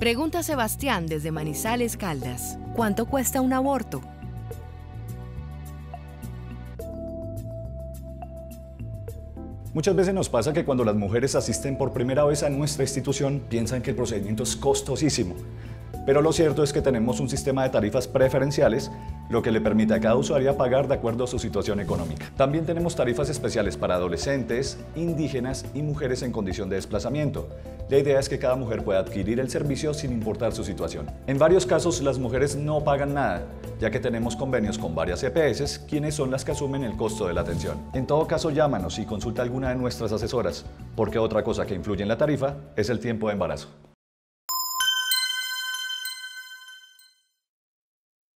Pregunta Sebastián desde Manizales, Caldas. ¿Cuánto cuesta un aborto? Muchas veces nos pasa que cuando las mujeres asisten por primera vez a nuestra institución piensan que el procedimiento es costosísimo. Pero lo cierto es que tenemos un sistema de tarifas preferenciales, lo que le permite a cada usuaria pagar de acuerdo a su situación económica. También tenemos tarifas especiales para adolescentes, indígenas y mujeres en condición de desplazamiento. La idea es que cada mujer pueda adquirir el servicio sin importar su situación. En varios casos las mujeres no pagan nada, ya que tenemos convenios con varias EPS, quienes son las que asumen el costo de la atención. En todo caso, llámanos y consulta alguna de nuestras asesoras, porque otra cosa que influye en la tarifa es el tiempo de embarazo.